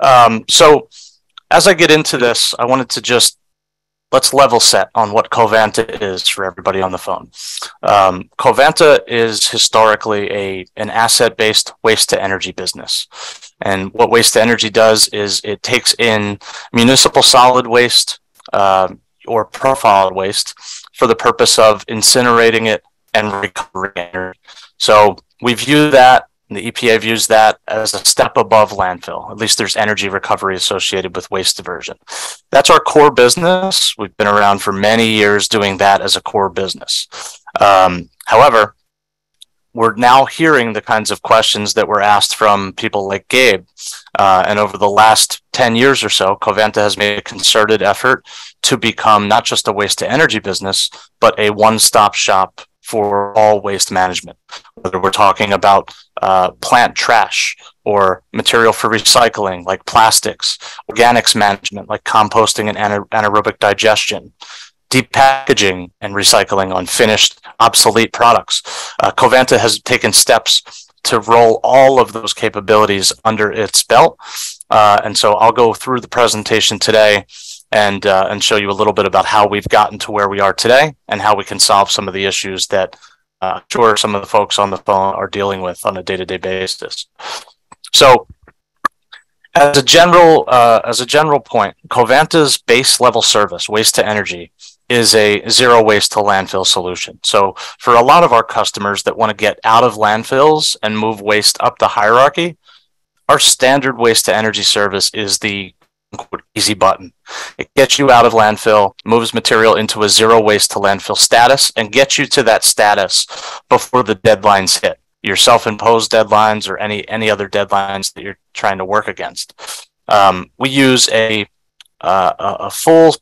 Um, so as I get into this, I wanted to just let's level set on what Covanta is for everybody on the phone. Um, Covanta is historically a an asset based waste to energy business, and what waste to energy does is it takes in municipal solid waste uh, or profiled waste for the purpose of incinerating it and recovering energy. So we view that the EPA views that as a step above landfill. At least there's energy recovery associated with waste diversion. That's our core business. We've been around for many years doing that as a core business. Um, however, we're now hearing the kinds of questions that were asked from people like Gabe. Uh, and over the last 10 years or so, Covanta has made a concerted effort to become not just a waste to energy business, but a one stop shop for all waste management, whether we're talking about uh, plant trash or material for recycling like plastics, organics management like composting and anaerobic digestion, depackaging and recycling on finished obsolete products. Uh, Covanta has taken steps to roll all of those capabilities under its belt. Uh, and so I'll go through the presentation today and uh, and show you a little bit about how we've gotten to where we are today and how we can solve some of the issues that uh, sure some of the folks on the phone are dealing with on a day-to-day basis. So as a general uh, as a general point, Covanta's base level service, waste to energy, is a zero waste to landfill solution. So for a lot of our customers that want to get out of landfills and move waste up the hierarchy, our standard waste to energy service is the easy button. It gets you out of landfill, moves material into a zero waste to landfill status, and gets you to that status before the deadlines hit. Your self-imposed deadlines or any any other deadlines that you're trying to work against. Um, we use a uh, a full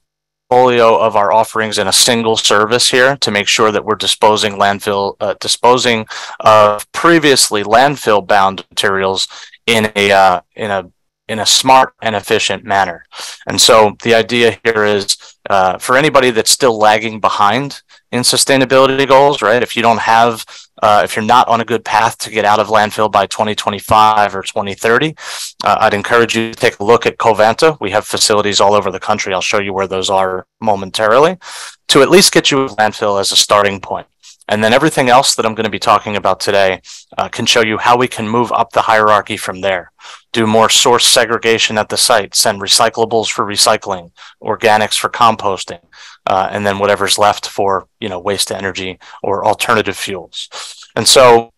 portfolio of our offerings in a single service here to make sure that we're disposing landfill uh, disposing of previously landfill bound materials in a uh, in a in a smart and efficient manner. And so the idea here is uh, for anybody that's still lagging behind in sustainability goals, right? If you don't have, uh, if you're not on a good path to get out of landfill by 2025 or 2030, uh, I'd encourage you to take a look at Covanta. We have facilities all over the country. I'll show you where those are momentarily to at least get you landfill as a starting point. And then everything else that I'm going to be talking about today uh, can show you how we can move up the hierarchy from there. Do more source segregation at the site, send recyclables for recycling, organics for composting, uh, and then whatever's left for you know waste to energy or alternative fuels. And so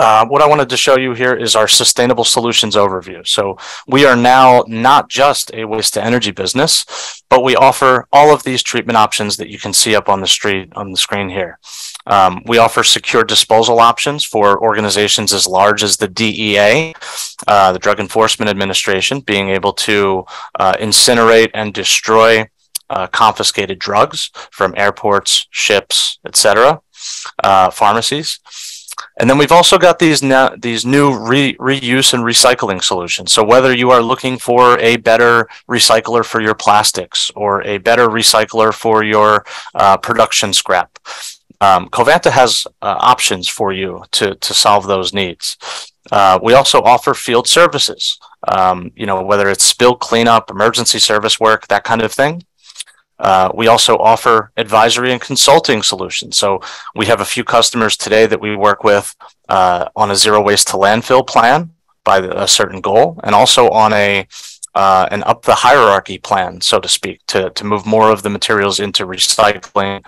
uh, what I wanted to show you here is our sustainable solutions overview. So we are now not just a waste to energy business, but we offer all of these treatment options that you can see up on the street on the screen here. Um, we offer secure disposal options for organizations as large as the DEA, uh, the Drug Enforcement Administration, being able to uh, incinerate and destroy uh, confiscated drugs from airports, ships, etc., uh, pharmacies. And then we've also got these now, these new re, reuse and recycling solutions. So whether you are looking for a better recycler for your plastics or a better recycler for your uh, production scrap, um, Covanta has uh, options for you to, to solve those needs. Uh, we also offer field services, um, you know, whether it's spill cleanup, emergency service work, that kind of thing. Uh, we also offer advisory and consulting solutions. So we have a few customers today that we work with uh, on a zero waste to landfill plan by a certain goal, and also on a uh, an up the hierarchy plan, so to speak, to to move more of the materials into recycling,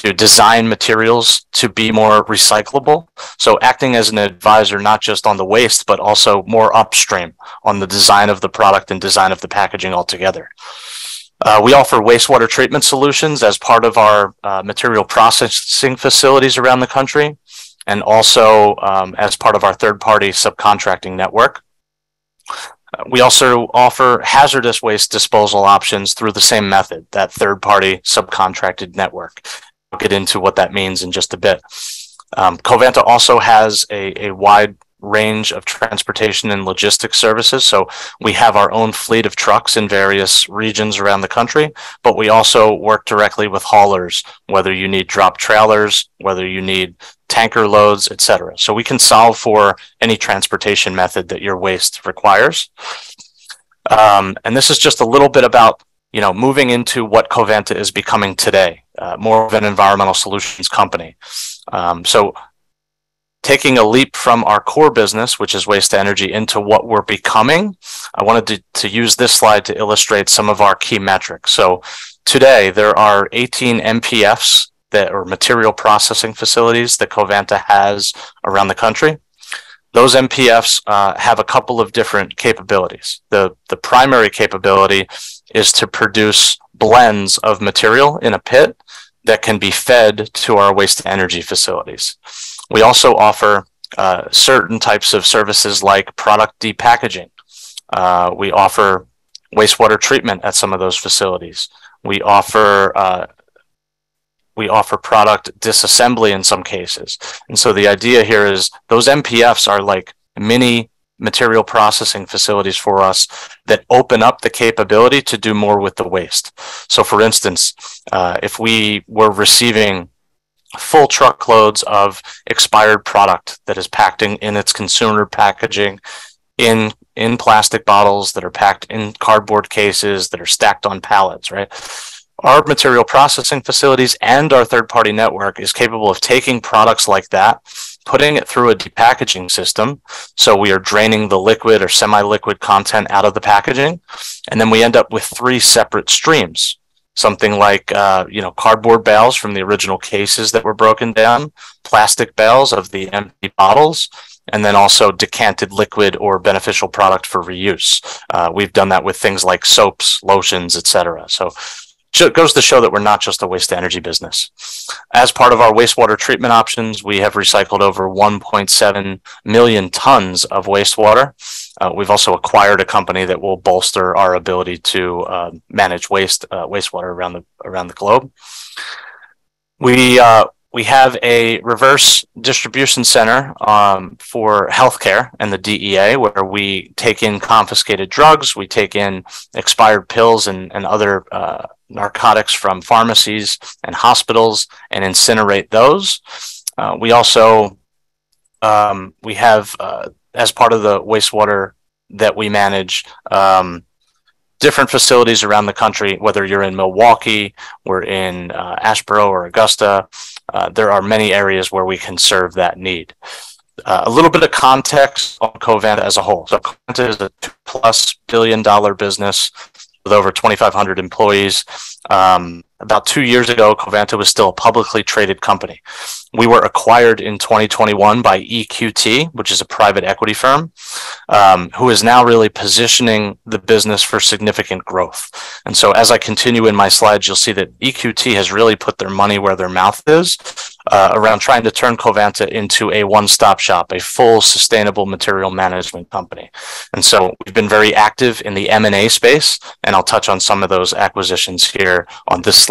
to design materials to be more recyclable. So acting as an advisor, not just on the waste, but also more upstream on the design of the product and design of the packaging altogether. Uh, we offer wastewater treatment solutions as part of our uh, material processing facilities around the country, and also um, as part of our third-party subcontracting network. Uh, we also offer hazardous waste disposal options through the same method, that third-party subcontracted network. Get into what that means in just a bit. Um, Covanta also has a, a wide range of transportation and logistics services. So we have our own fleet of trucks in various regions around the country, but we also work directly with haulers, whether you need drop trailers, whether you need tanker loads, etc. So we can solve for any transportation method that your waste requires. Um, and this is just a little bit about you know moving into what Covanta is becoming today, uh, more of an environmental solutions company. Um, so taking a leap from our core business, which is waste to energy, into what we're becoming, I wanted to, to use this slide to illustrate some of our key metrics. So today there are 18 MPFs that or material processing facilities that Covanta has around the country. Those MPFs uh, have a couple of different capabilities. The, the primary capability is to produce blends of material in a pit that can be fed to our waste energy facilities. We also offer uh, certain types of services like product depackaging. Uh, we offer wastewater treatment at some of those facilities. We offer uh, we offer product disassembly in some cases. And so the idea here is those MPFs are like mini material processing facilities for us that open up the capability to do more with the waste. So for instance, uh, if we were receiving full truckloads of expired product that is packed in, in its consumer packaging in in plastic bottles that are packed in cardboard cases that are stacked on pallets, right? our material processing facilities and our third party network is capable of taking products like that, putting it through a depackaging system. So we are draining the liquid or semi liquid content out of the packaging. And then we end up with three separate streams. Something like, uh, you know, cardboard bales from the original cases that were broken down, plastic bales of the empty bottles, and then also decanted liquid or beneficial product for reuse. Uh, we've done that with things like soaps, lotions, etc. So goes to show that we're not just a waste energy business. As part of our wastewater treatment options, we have recycled over 1.7 million tons of wastewater. Uh, we've also acquired a company that will bolster our ability to uh, manage waste uh, wastewater around the around the globe. We uh, we have a reverse distribution center um, for healthcare and the DEA, where we take in confiscated drugs, we take in expired pills and, and other uh, narcotics from pharmacies and hospitals and incinerate those. Uh, we also um, we have uh, as part of the wastewater that we manage um, different facilities around the country, whether you're in Milwaukee, we're in uh, Asheboro or Augusta, uh, there are many areas where we can serve that need. Uh, a little bit of context on Covanta as a whole. So Covanta is a plus billion dollar business with over 2,500 employees. Um, about two years ago, Covanta was still a publicly traded company. We were acquired in 2021 by EQT, which is a private equity firm, um, who is now really positioning the business for significant growth. And so, as I continue in my slides, you'll see that EQT has really put their money where their mouth is uh, around trying to turn Covanta into a one-stop shop, a full sustainable material management company. And so, we've been very active in the M&A space, and I'll touch on some of those acquisitions here on this slide.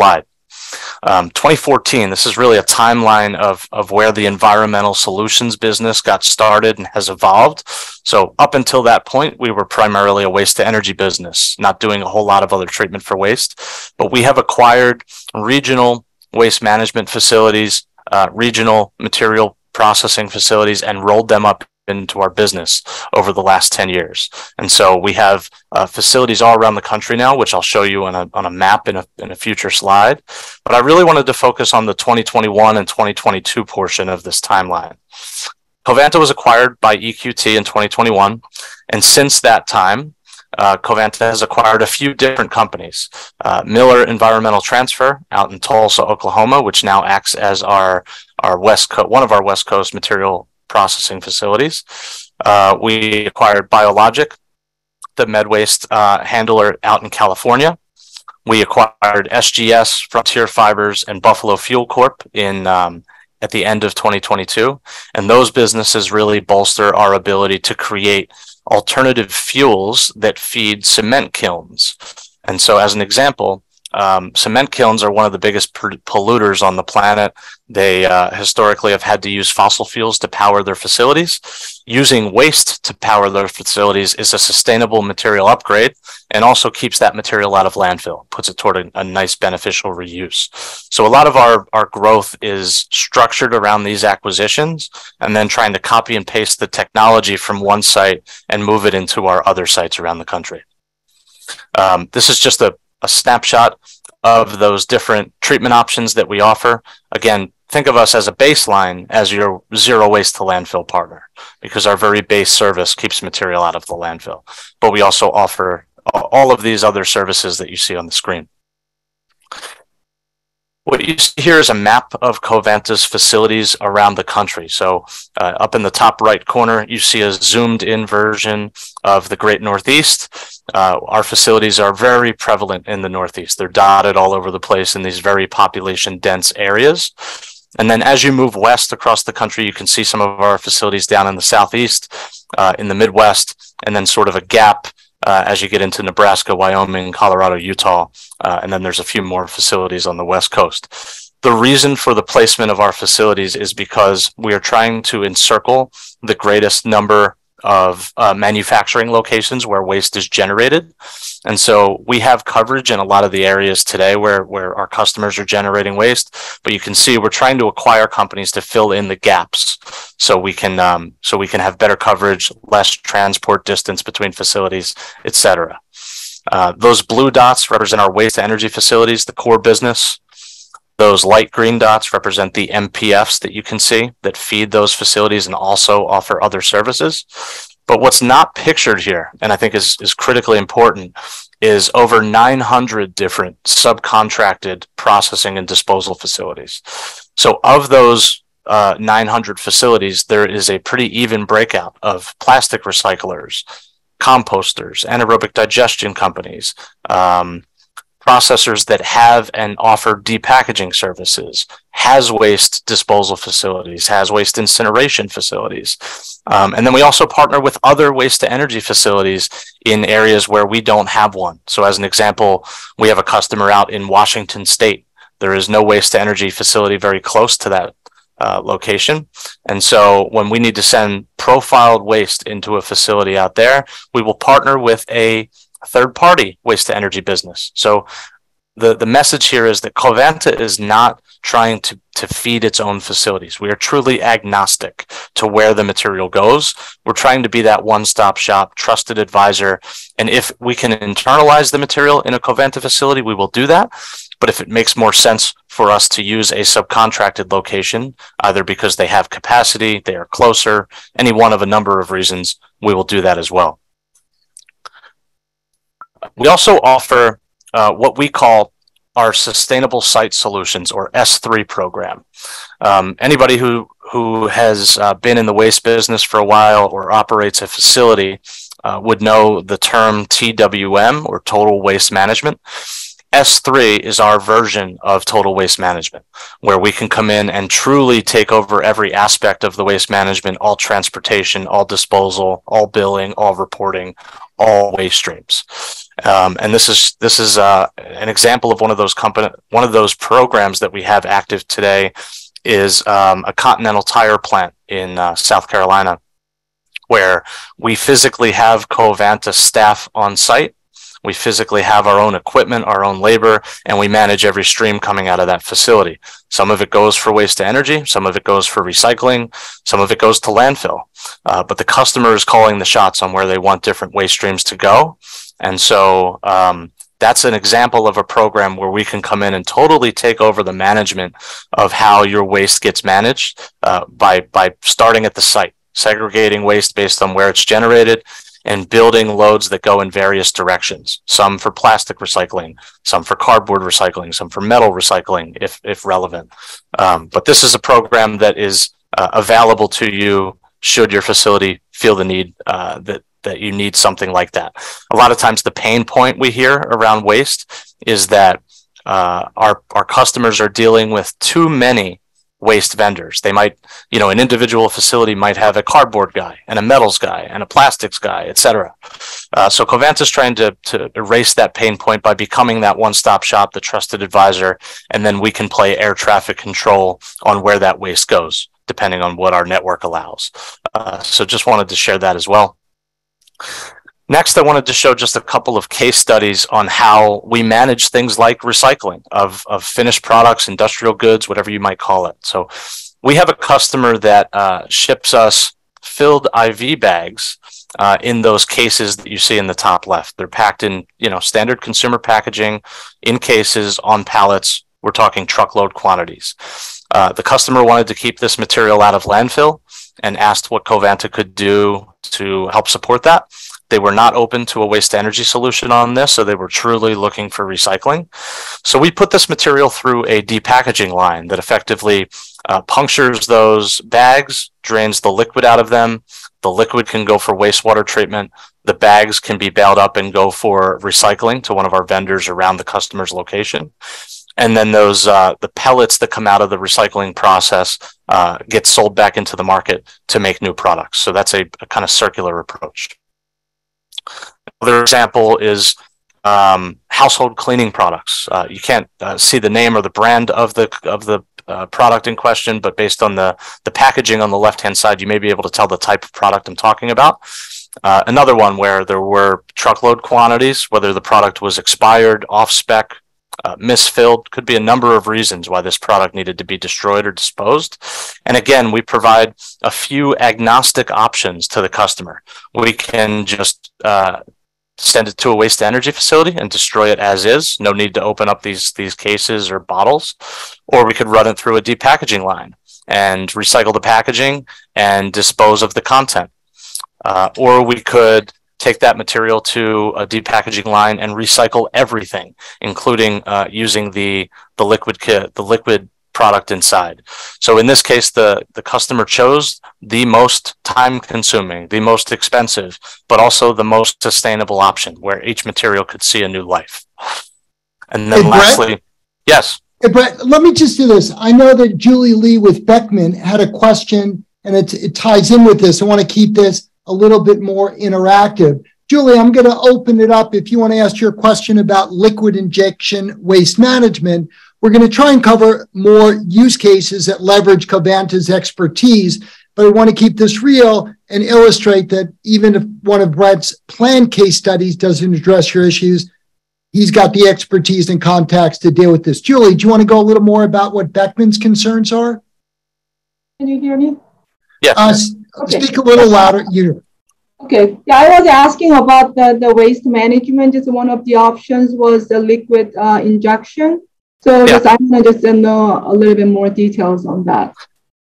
Um, 2014, this is really a timeline of, of where the environmental solutions business got started and has evolved. So up until that point, we were primarily a waste to energy business, not doing a whole lot of other treatment for waste. But we have acquired regional waste management facilities, uh, regional material processing facilities, and rolled them up into our business over the last 10 years. And so we have uh, facilities all around the country now, which I'll show you on a, on a map in a, in a future slide. But I really wanted to focus on the 2021 and 2022 portion of this timeline. Covanta was acquired by EQT in 2021. And since that time, uh, Covanta has acquired a few different companies. Uh, Miller Environmental Transfer out in Tulsa, Oklahoma, which now acts as our our west coast, one of our West Coast material processing facilities. Uh, we acquired Biologic, the MedWaste uh, handler out in California. We acquired SGS, Frontier Fibers, and Buffalo Fuel Corp in um, at the end of 2022, and those businesses really bolster our ability to create alternative fuels that feed cement kilns. And so, as an example, um, cement kilns are one of the biggest polluters on the planet. They uh, historically have had to use fossil fuels to power their facilities. Using waste to power their facilities is a sustainable material upgrade and also keeps that material out of landfill, puts it toward a, a nice beneficial reuse. So a lot of our, our growth is structured around these acquisitions and then trying to copy and paste the technology from one site and move it into our other sites around the country. Um, this is just a a snapshot of those different treatment options that we offer. Again, think of us as a baseline as your zero waste to landfill partner because our very base service keeps material out of the landfill. But we also offer uh, all of these other services that you see on the screen. What you see here is a map of Covanta's facilities around the country. So uh, up in the top right corner, you see a zoomed in version of the Great Northeast. Uh, our facilities are very prevalent in the Northeast. They're dotted all over the place in these very population dense areas. And then as you move west across the country, you can see some of our facilities down in the Southeast, uh, in the Midwest, and then sort of a gap uh, as you get into Nebraska, Wyoming, Colorado, Utah, uh, and then there's a few more facilities on the West Coast. The reason for the placement of our facilities is because we are trying to encircle the greatest number of uh, manufacturing locations where waste is generated. And so we have coverage in a lot of the areas today where, where our customers are generating waste. But you can see we're trying to acquire companies to fill in the gaps so we can um, so we can have better coverage, less transport distance between facilities, etc. Uh, those blue dots represent our waste to energy facilities, the core business. Those light green dots represent the MPFs that you can see that feed those facilities and also offer other services. But what's not pictured here, and I think is, is critically important, is over 900 different subcontracted processing and disposal facilities. So of those uh, 900 facilities, there is a pretty even breakout of plastic recyclers, composters, anaerobic digestion companies, um, processors that have and offer depackaging services, haz waste disposal facilities, haz waste incineration facilities. Um, and then we also partner with other waste to energy facilities in areas where we don't have one. So as an example, we have a customer out in Washington state. There is no waste to energy facility very close to that uh, location. And so when we need to send profiled waste into a facility out there, we will partner with a third party waste to energy business. So the, the message here is that Covanta is not trying to, to feed its own facilities. We are truly agnostic to where the material goes. We're trying to be that one-stop shop, trusted advisor. And if we can internalize the material in a Covanta facility, we will do that. But if it makes more sense for us to use a subcontracted location, either because they have capacity, they are closer, any one of a number of reasons, we will do that as well. We also offer uh, what we call our Sustainable Site Solutions or S3 program. Um, anybody who who has uh, been in the waste business for a while or operates a facility uh, would know the term TWM or Total Waste Management. S3 is our version of total waste management, where we can come in and truly take over every aspect of the waste management, all transportation, all disposal, all billing, all reporting, all waste streams. Um, and this is this is uh, an example of one of those company one of those programs that we have active today is um, a Continental Tire plant in uh, South Carolina, where we physically have Covanta staff on site. We physically have our own equipment, our own labor, and we manage every stream coming out of that facility. Some of it goes for waste to energy, some of it goes for recycling, some of it goes to landfill. Uh, but the customer is calling the shots on where they want different waste streams to go. And so um, that's an example of a program where we can come in and totally take over the management of how your waste gets managed uh, by by starting at the site, segregating waste based on where it's generated, and building loads that go in various directions. Some for plastic recycling, some for cardboard recycling, some for metal recycling, if if relevant. Um, but this is a program that is uh, available to you should your facility feel the need uh, that that you need something like that. A lot of times, the pain point we hear around waste is that uh, our our customers are dealing with too many waste vendors. They might, you know, an individual facility might have a cardboard guy and a metals guy and a plastics guy, et cetera. Uh, so Covanta is trying to, to erase that pain point by becoming that one-stop shop, the trusted advisor, and then we can play air traffic control on where that waste goes, depending on what our network allows. Uh, so just wanted to share that as well. Next, I wanted to show just a couple of case studies on how we manage things like recycling of, of finished products, industrial goods, whatever you might call it. So we have a customer that uh, ships us filled IV bags uh, in those cases that you see in the top left. They're packed in, you know, standard consumer packaging in cases on pallets. We're talking truckload quantities. Uh, the customer wanted to keep this material out of landfill and asked what Covanta could do to help support that. They were not open to a waste energy solution on this, so they were truly looking for recycling. So we put this material through a depackaging line that effectively uh, punctures those bags, drains the liquid out of them. The liquid can go for wastewater treatment. The bags can be baled up and go for recycling to one of our vendors around the customer's location and then those uh, the pellets that come out of the recycling process uh, get sold back into the market to make new products. So that's a, a kind of circular approach. Another example is um, household cleaning products. Uh, you can't uh, see the name or the brand of the of the uh, product in question, but based on the the packaging on the left hand side, you may be able to tell the type of product I'm talking about. Uh, another one where there were truckload quantities, whether the product was expired, off spec, uh, misfilled. Could be a number of reasons why this product needed to be destroyed or disposed. And again, we provide a few agnostic options to the customer. We can just uh, send it to a waste energy facility and destroy it as is. No need to open up these these cases or bottles, or we could run it through a depackaging line and recycle the packaging and dispose of the content. Uh, or we could take that material to a depackaging line and recycle everything, including uh, using the the liquid kit, the liquid product inside. So in this case, the the customer chose the most time consuming, the most expensive, but also the most sustainable option, where each material could see a new life. And then hey, lastly, Brett? yes. Hey, Brett, let me just do this. I know that Julie Lee with Beckman had a question, and it, it ties in with this. I want to keep this a little bit more interactive. Julie, I'm going to open it up. If you want to ask your question about liquid injection waste management, we're going to try and cover more use cases that leverage Covanta's expertise, but I want to keep this real and illustrate that even if one of Brett's planned case studies doesn't address your issues, he's got the expertise and contacts to deal with this. Julie, do you want to go a little more about what Beckman's concerns are? Can you hear me? Yes. Uh, Okay. Speak a little louder. You. Okay. Yeah, I was asking about the, the waste management. Just one of the options was the liquid uh, injection. So yeah. just I want to just know a little bit more details on that.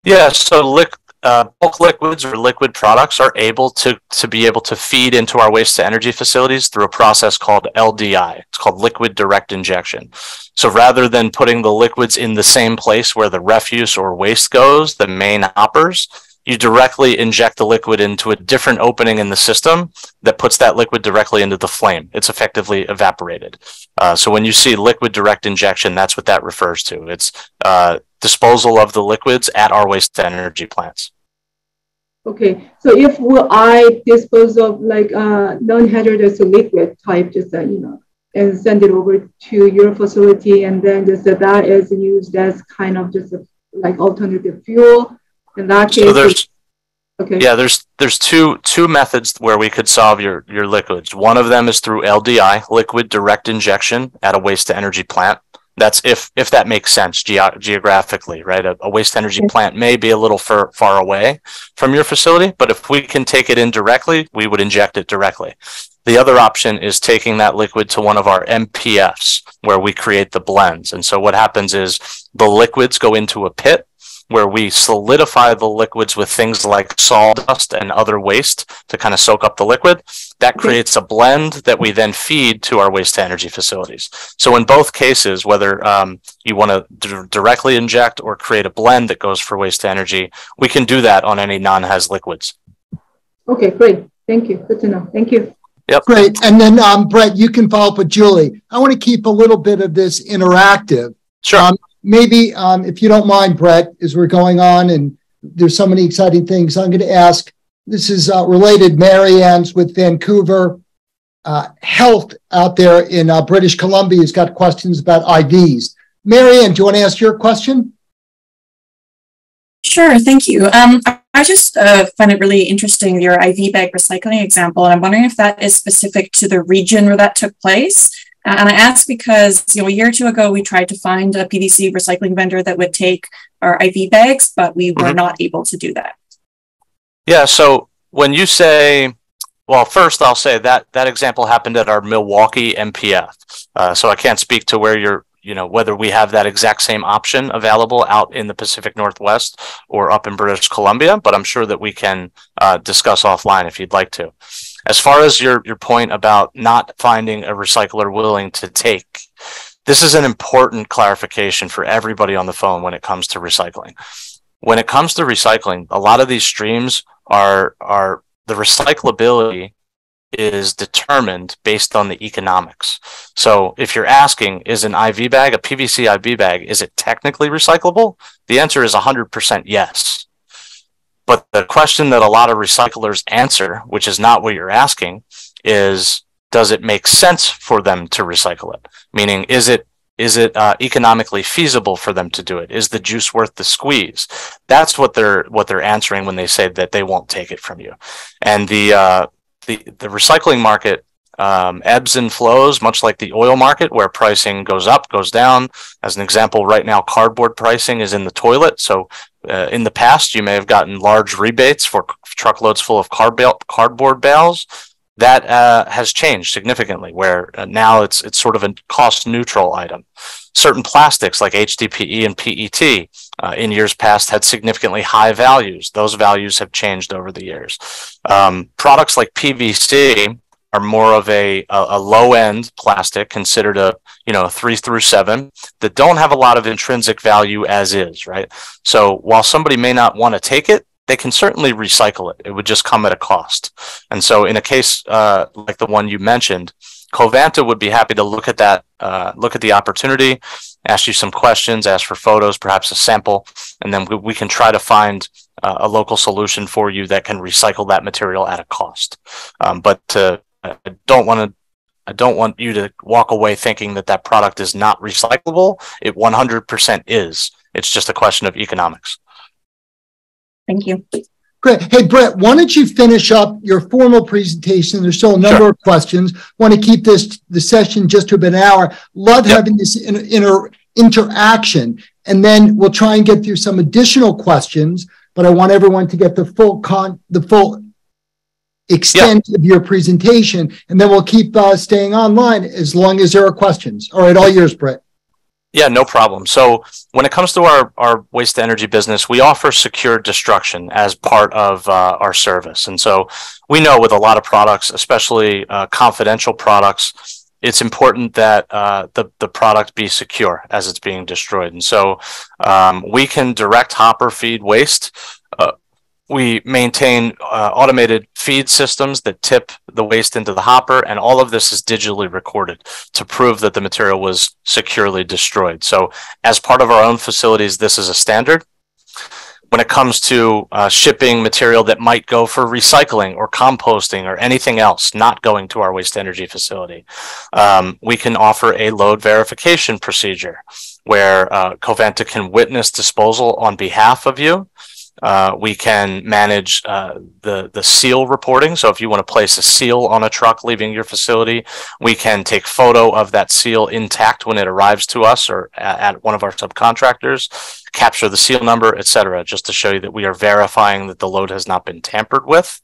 Yeah. So liquid. Uh, bulk liquids or liquid products are able to, to be able to feed into our waste to energy facilities through a process called LDI. It's called liquid direct injection. So rather than putting the liquids in the same place where the refuse or waste goes, the main hoppers, you directly inject the liquid into a different opening in the system that puts that liquid directly into the flame. It's effectively evaporated. Uh, so when you see liquid direct injection, that's what that refers to. It's uh, disposal of the liquids at our waste energy plants. Okay, so if I dispose of like uh, non-hazardous liquid type, just uh, you know, and send it over to your facility, and then just that is used as kind of just a, like alternative fuel in that case, so there's okay. Yeah, there's there's two two methods where we could solve your your liquids. One of them is through LDI, liquid direct injection at a waste to energy plant. That's if if that makes sense ge- geographically, right? A, a waste energy okay. plant may be a little far far away from your facility, but if we can take it in directly, we would inject it directly. The other option is taking that liquid to one of our MPFs where we create the blends. And so what happens is the liquids go into a pit where we solidify the liquids with things like sawdust and other waste to kind of soak up the liquid. That creates a blend that we then feed to our waste to energy facilities. So in both cases, whether um, you want to d- directly inject or create a blend that goes for waste to energy, we can do that on any non-haz liquids. Okay, great. Thank you. Good to know. Thank you. Yep. Great. And then, um, Brett, you can follow up with Julie. I want to keep a little bit of this interactive. Sure. Um, maybe um, if you don't mind, Brett, as we're going on and there's so many exciting things, I'm going to ask. This is uh, related. Marianne's with Vancouver uh, Health out there in uh, British Columbia has got questions about IVs. Marianne, do you want to ask your question? Sure, thank you. Um, I just uh, find it really interesting your IV bag recycling example, and I'm wondering if that is specific to the region where that took place. And I ask because you know a year or two ago we tried to find a PVC recycling vendor that would take our IV bags, but we were mm-hmm. not able to do that. Yeah. So when you say, well, first I'll say that that example happened at our Milwaukee MPF. Uh, so I can't speak to where you're you know whether we have that exact same option available out in the Pacific Northwest or up in British Columbia, but I'm sure that we can uh, discuss offline if you'd like to. As far as your your point about not finding a recycler willing to take, this is an important clarification for everybody on the phone when it comes to recycling. When it comes to recycling, a lot of these streams are are the recyclability is determined based on the economics. So if you're asking, is an IV bag, a PVC IV bag, is it technically recyclable? The answer is 100% yes. But the question that a lot of recyclers answer, which is not what you're asking, is does it make sense for them to recycle it? Meaning, is it is it uh, economically feasible for them to do it? Is the juice worth the squeeze? That's what they're what they're answering when they say that they won't take it from you. And the uh, the, the recycling market um, ebbs and flows, much like the oil market, where pricing goes up, goes down. As an example, right now, cardboard pricing is in the toilet. So, uh, in the past, you may have gotten large rebates for truckloads full of card cardboard bales. That uh, has changed significantly, where uh, now it's it's sort of a cost neutral item. Certain plastics like HDPE and PET uh, in years past had significantly high values. Those values have changed over the years. Um, products like PVC are more of a, a, a, low end plastic considered a you know three through seven that don't have a lot of intrinsic value as is right? So while somebody may not want to take it they can certainly recycle it. It would just come at a cost. And so in a case uh, like the one you mentioned Covanta would be happy to look at that, uh, look at the opportunity, ask you some questions, ask for photos, perhaps a sample, and then we, we can try to find uh, a local solution for you that can recycle that material at a cost. Um, but uh, I don't want to. I don't want you to walk away thinking that that product is not recyclable. It 100% is. It's just a question of economics. Thank you. Great. Hey, Brett, why don't you finish up your formal presentation? There's still a number sure. of questions. Want to keep this the session just to about an hour. Love yep. having this inter, inter, interaction, and then we'll try and get through some additional questions. But I want everyone to get the full con the full extent yep. of your presentation, and then we'll keep uh, staying online as long as there are questions. All right, all yours, Brett. Yeah, no problem. So when it comes to our, our waste to energy business, we offer secure destruction as part of uh, our service. And so we know with a lot of products, especially uh, confidential products, it's important that uh, the, the product be secure as it's being destroyed. And so um, we can direct hopper feed waste uh, we maintain uh, automated feed systems that tip the waste into the hopper, and all of this is digitally recorded to prove that the material was securely destroyed. So, as part of our own facilities, this is a standard. When it comes to uh, shipping material that might go for recycling or composting or anything else not going to our waste energy facility, um, we can offer a load verification procedure where uh, Covanta can witness disposal on behalf of you uh, we can manage uh, the the seal reporting. So if you want to place a seal on a truck leaving your facility, we can take photo of that seal intact when it arrives to us or at, at one of our subcontractors, capture the seal number, etc., just to show you that we are verifying that the load has not been tampered with.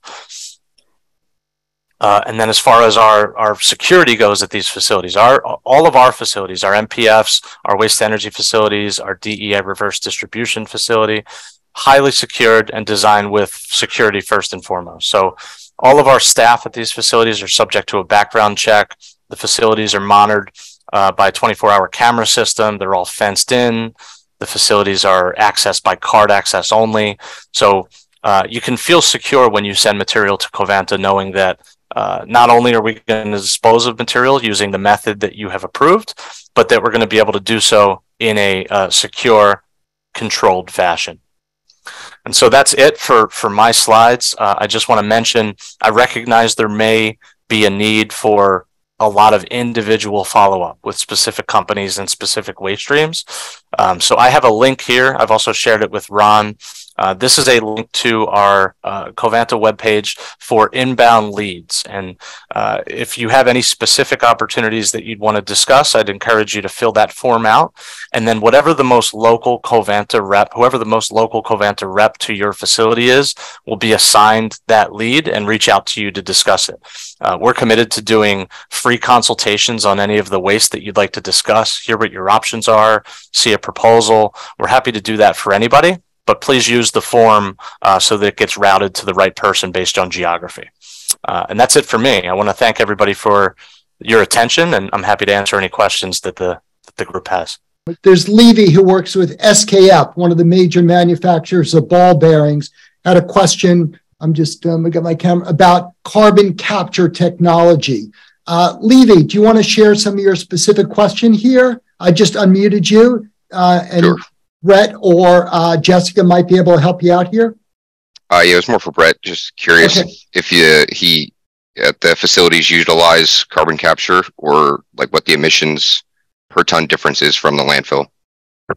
Uh, and then as far as our, our security goes at these facilities, our all of our facilities, our MPFs, our waste energy facilities, our DEA reverse distribution facility, highly secured and designed with security first and foremost. So all of our staff at these facilities are subject to a background check. The facilities are monitored uh, by a 24 hour camera system. They're all fenced in. The facilities are accessed by card access only. So uh, you can feel secure when you send material to Covanta knowing that uh, not only are we going to dispose of material using the method that you have approved, but that we're going to be able to do so in a uh, secure, controlled fashion. And so that's it for, for my slides. Uh, I just want to mention, I recognize there may be a need for a lot of individual follow-up with specific companies and specific waste streams. Um, so I have a link here. I've also shared it with Ron uh, this is a link to our uh, Covanta webpage for inbound leads. And uh, if you have any specific opportunities that you'd want to discuss, I'd encourage you to fill that form out. And then whatever the most local Covanta rep, whoever the most local Covanta rep to your facility is, will be assigned that lead and reach out to you to discuss it. Uh, we're committed to doing free consultations on any of the waste that you'd like to discuss, hear what your options are, see a proposal. We're happy to do that for anybody but please use the form uh, so that it gets routed to the right person based on geography. Uh, and that's it for me. I want to thank everybody for your attention, and I'm happy to answer any questions that the, that the group has. There's Levy, who works with SKF, one of the major manufacturers of ball bearings, had a question. I'm just um, got my camera about carbon capture technology. Uh, Levy, do you want to share some of your specific question here? I just unmuted you, uh, and sure. Brett or uh, Jessica might be able to help you out here? Uh, yeah, it was more for Brett. Just curious okay. if you he at the facilities utilize carbon capture or like what the emissions per ton difference is from the landfill.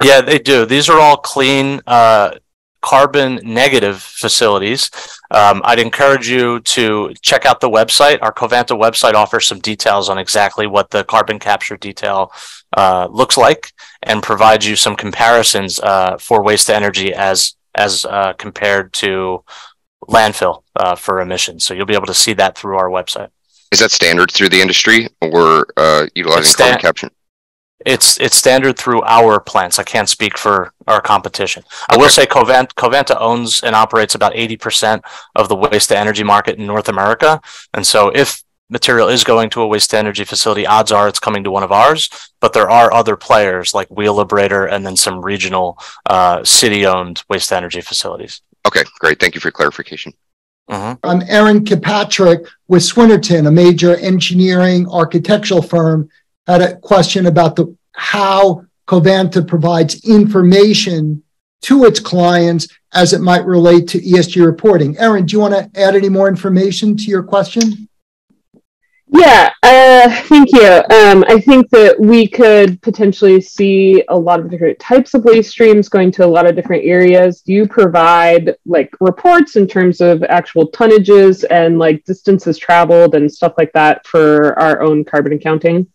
Yeah, they do. These are all clean, uh, carbon negative facilities. Um, I'd encourage you to check out the website. Our Covanta website offers some details on exactly what the carbon capture detail uh, looks like and provides you some comparisons uh, for waste to energy as as uh, compared to landfill uh, for emissions. So you'll be able to see that through our website. Is that standard through the industry or uh, utilizing sta- carbon capture? It's it's standard through our plants. I can't speak for our competition. I will say Covanta, Covanta owns and operates about 80% of the waste to energy market in North America. And so if material is going to a waste energy facility, odds are it's coming to one of ours. But there are other players like Wheelabrator and then some regional uh, city owned waste energy facilities. Okay, great. Thank you for clarification. Mm-hmm. I'm Aaron Kilpatrick with Swinerton, a major engineering architectural firm had a question about the how Covanta provides information to its clients as it might relate to ESG reporting. Erin, do you want to add any more information to your question? Yeah, uh, thank you. Um, I think that we could potentially see a lot of different types of waste streams going to a lot of different areas. Do you provide like reports in terms of actual tonnages and like distances traveled and stuff like that for our own carbon accounting?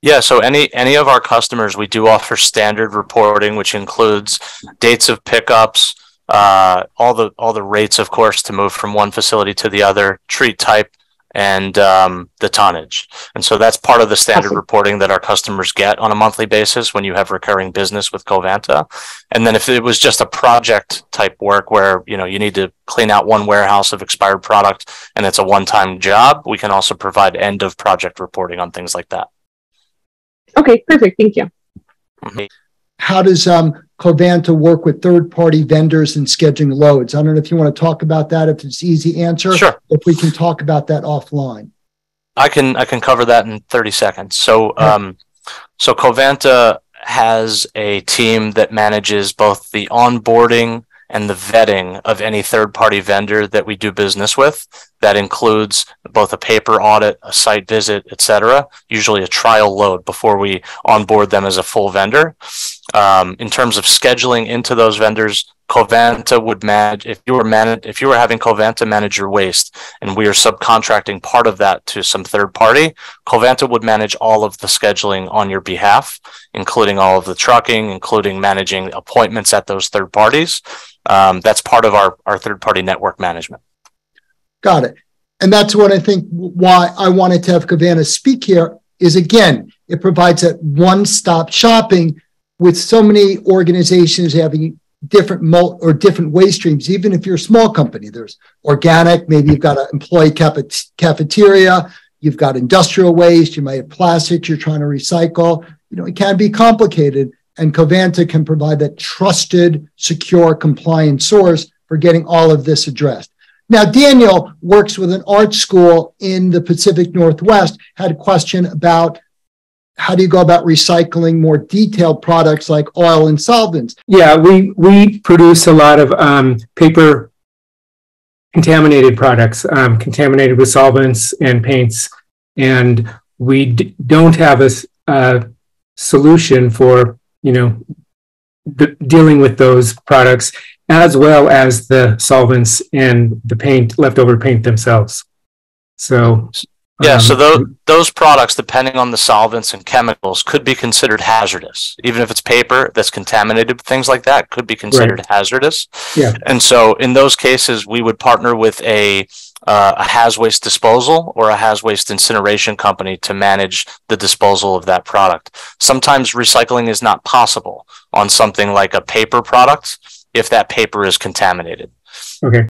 Yeah, so any any of our customers, we do offer standard reporting, which includes dates of pickups, uh, all the all the rates, of course, to move from one facility to the other, treat type, and um, the tonnage. And so that's part of the standard awesome. reporting that our customers get on a monthly basis when you have recurring business with Covanta. And then if it was just a project type work where you know you need to clean out one warehouse of expired product and it's a one time job, we can also provide end of project reporting on things like that. Okay, perfect. Thank you. How does um, Covanta work with third-party vendors and scheduling loads? I don't know if you want to talk about that. If it's easy answer, sure. If we can talk about that offline, I can. I can cover that in thirty seconds. So, um, so Covanta has a team that manages both the onboarding and the vetting of any third party vendor that we do business with. That includes both a paper audit, a site visit, etc. Usually a trial load before we onboard them as a full vendor. Um, in terms of scheduling into those vendors, Covanta would manage if you were manage if you were having Covanta manage your waste and we are subcontracting part of that to some third party, Covanta would manage all of the scheduling on your behalf, including all of the trucking, including managing appointments at those third parties. Um, that's part of our, our third party network management. Got it. And that's what I think why I wanted to have Covanta speak here is again, it provides that one stop shopping with so many organizations having different mul- or different waste streams. Even if you're a small company, there's organic, maybe you've got an employee cafeteria, you've got industrial waste, you might have plastics you're trying to recycle. You know, it can be complicated. And Covanta can provide that trusted, secure, compliant source for getting all of this addressed. Now, Daniel works with an art school in the Pacific Northwest, had a question about how do you go about recycling more detailed products like oil and solvents? Yeah, we we produce a lot of um, paper contaminated products, um, contaminated with solvents and paints, and we d- don't have a solution for you know d- dealing with those products as well as the solvents and the paint leftover paint themselves. So Yeah, um, so those those products, depending on the solvents and chemicals, could be considered hazardous. Even if it's paper that's contaminated, things like that could be considered hazardous. Yeah. And so in those cases, we would partner with a uh, a haz waste disposal or a haz waste incineration company to manage the disposal of that product. Sometimes recycling is not possible on something like a paper product if that paper is contaminated. okay.